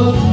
Oh.